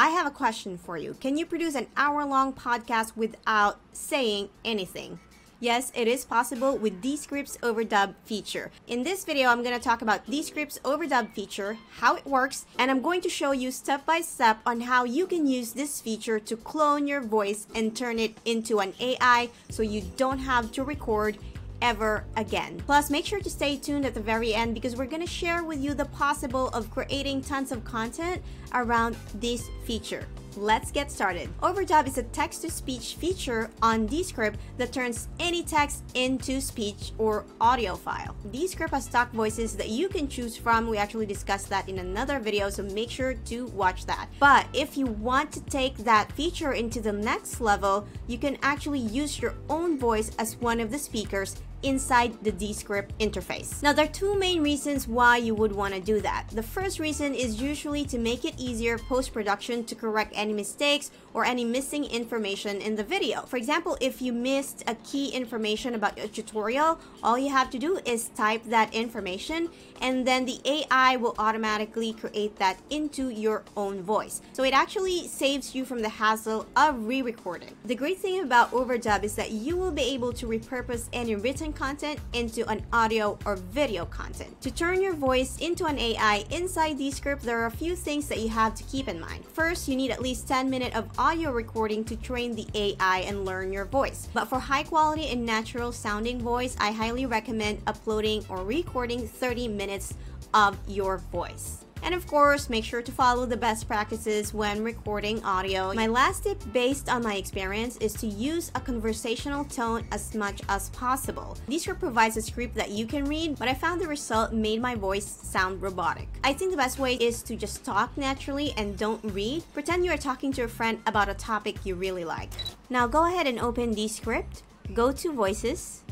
I have a question for you. Can you produce an hour long podcast without saying anything? Yes, it is possible with Descript's overdub feature. In this video, I'm going to talk about Descript's overdub feature, how it works, and I'm going to show you step by step on how you can use this feature to clone your voice and turn it into an AI so you don't have to record ever again. Plus, make sure to stay tuned at the very end because we're to share with you the possible of creating tons of content around this feature. Let's get started. Overdub is a text-to-speech feature on Descript that turns any text into speech or audio file. Descript has stock voices that you can choose from. We actually discussed that in another video, so make sure to watch that. But if you want to take that feature into the next level, you can actually use your own voice as one of the speakers inside the Descript interface. Now, there are two main reasons why you would want to do that. The first reason is usually to make it easier post-production to correct any mistakes or any missing information in the video. For example, if you missed a key information about your tutorial, all you have to do is type that information and then the AI will automatically create that into your own voice. So it actually saves you from the hassle of re-recording. The great thing about Overdub is that you will be able to repurpose any written content into an audio or video content. To turn your voice into an AI inside Descript, there are a few things that you have to keep in mind. First, you need at least 10 minutes of audio recording to train the AI and learn your voice. But for high quality and natural sounding voice, I highly recommend uploading or recording 30 minutes of your voice. And of course, make sure to follow the best practices when recording audio. My last tip based on my experience is to use a conversational tone as much as possible. This Descript provides a script that you can read, but I found the result made my voice sound robotic. I think the best way is to just talk naturally and don't read. Pretend you are talking to a friend about a topic you really like. Now go ahead and open Descript, go to Voices,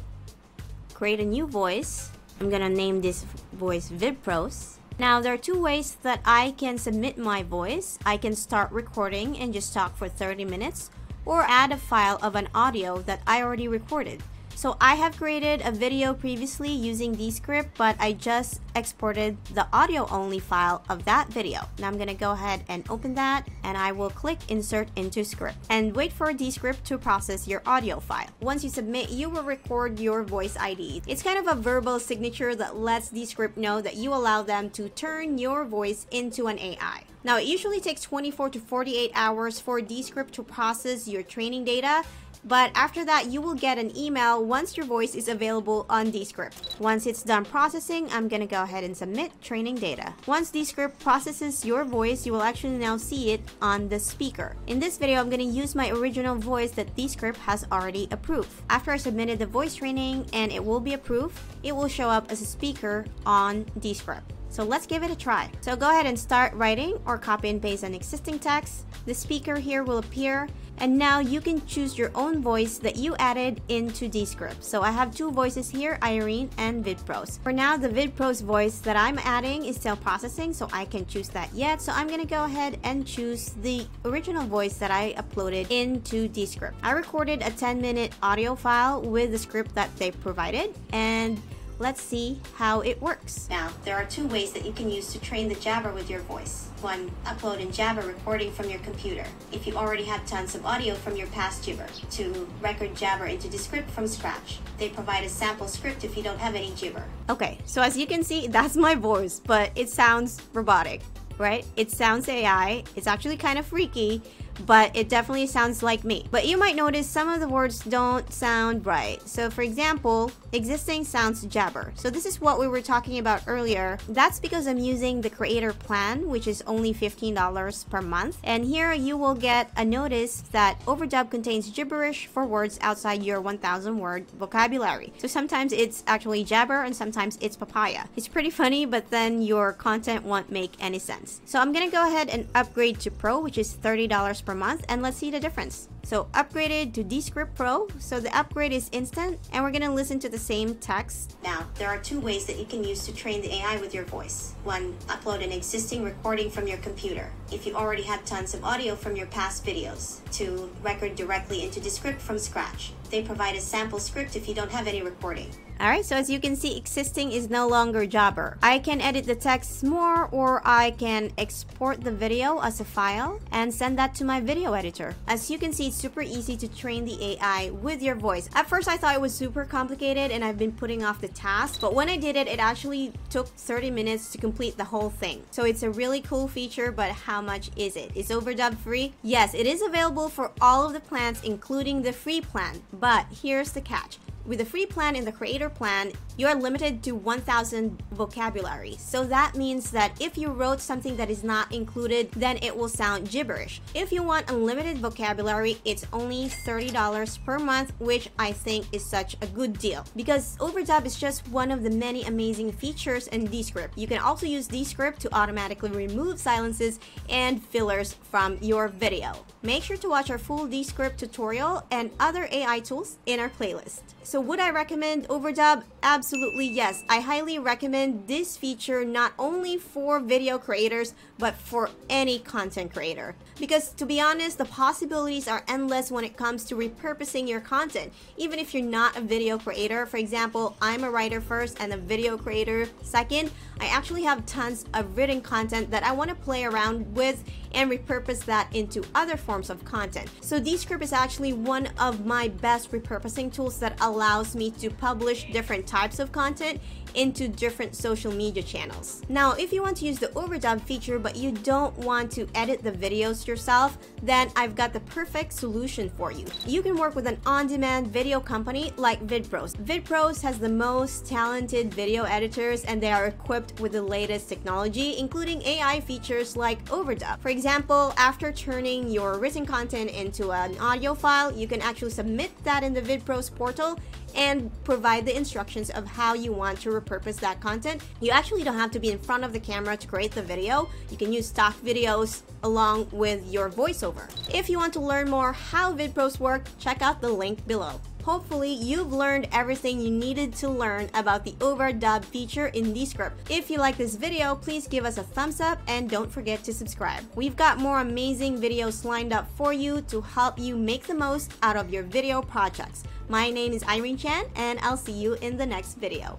create a new voice. I'm gonna name this voice VidPros now, there are two ways that I can submit my voice. I can start recording and just talk for 30 minutes, or add a file of an audio that I already recorded. So I have created a video previously using Descript, but I just exported the audio only file of that video. Now I'm gonna go ahead and open that and I will click insert into script and wait for Descript to process your audio file. Once you submit, you will record your voice ID. It's kind of a verbal signature that lets Descript know that you allow them to turn your voice into an AI. Now, it usually takes 24 to 48 hours for Descript to process your training data but after that, you will get an email once your voice is available on Descript. Once it's done processing, I'm gonna go ahead and submit training data. Once Descript processes your voice, you will actually now see it on the speaker. In this video, I'm gonna use my original voice that Descript has already approved. After I submitted the voice training and it will be approved, it will show up as a speaker on Descript. So let's give it a try. So go ahead and start writing or copy and paste an existing text. The speaker here will appear and now you can choose your own voice that you added into Descript. So I have two voices here, Irene and VidPros. For now, the VidPros voice that I'm adding is still processing, so I can choose that yet. So I'm gonna go ahead and choose the original voice that I uploaded into Descript. I recorded a 10 minute audio file with the script that they provided and Let's see how it works. Now, there are two ways that you can use to train the Jabber with your voice. One, upload in Jabber recording from your computer. If you already have tons of audio from your past Jibber. To record Jabber into Descript from scratch. They provide a sample script if you don't have any Jibber. Okay, so as you can see, that's my voice, but it sounds robotic, right? It sounds AI. It's actually kind of freaky, but it definitely sounds like me. But you might notice some of the words don't sound right. So for example, existing sounds jabber. So this is what we were talking about earlier. That's because I'm using the creator plan, which is only $15 per month. And here you will get a notice that Overdub contains gibberish for words outside your 1000 word vocabulary. So sometimes it's actually jabber and sometimes it's papaya. It's pretty funny, but then your content won't make any sense. So I'm gonna go ahead and upgrade to Pro, which is $30 per month and let's see the difference. So upgraded to Descript Pro, so the upgrade is instant and we're gonna listen to the same text. Now, there are two ways that you can use to train the AI with your voice. One, upload an existing recording from your computer. If you already have tons of audio from your past videos. To record directly into Descript from scratch. They provide a sample script if you don't have any recording. Alright, so as you can see, existing is no longer jobber. I can edit the text more or I can export the video as a file and send that to my video editor. As you can see, it's super easy to train the AI with your voice. At first, I thought it was super complicated and I've been putting off the task, but when I did it, it actually took 30 minutes to complete the whole thing. So it's a really cool feature, but how much is it? Is Overdub free? Yes, it is available for all of the plans, including the free plan, but here's the catch. With the free plan and the creator plan, you are limited to 1000 vocabulary. So that means that if you wrote something that is not included, then it will sound gibberish. If you want unlimited vocabulary, it's only $30 per month, which I think is such a good deal. Because Overdub is just one of the many amazing features in Descript. You can also use Descript to automatically remove silences and fillers from your video. Make sure to watch our full Descript tutorial and other AI tools in our playlist. So would I recommend Overdub? Absolutely yes. I highly recommend this feature not only for video creators, but for any content creator. Because to be honest, the possibilities are endless when it comes to repurposing your content. Even if you're not a video creator, for example, I'm a writer first and a video creator second, I actually have tons of written content that I want to play around with and repurpose that into other forms of content. So Descript is actually one of my best repurposing tools that allows me to publish different types of content into different social media channels. Now, if you want to use the overdub feature but you don't want to edit the videos yourself, then I've got the perfect solution for you. You can work with an on-demand video company like VidPros. VidPros has the most talented video editors and they are equipped with the latest technology, including AI features like overdub. For example, after turning your written content into an audio file, you can actually submit that in the VidPros portal and provide the instructions of how you want to repurpose that content. You actually don't have to be in front of the camera to create the video. You can use stock videos along with your voiceover. If you want to learn more how VidPros work, check out the link below. Hopefully, you've learned everything you needed to learn about the overdub feature in Descript. If you like this video, please give us a thumbs up and don't forget to subscribe. We've got more amazing videos lined up for you to help you make the most out of your video projects. My name is Irene Chan and I'll see you in the next video.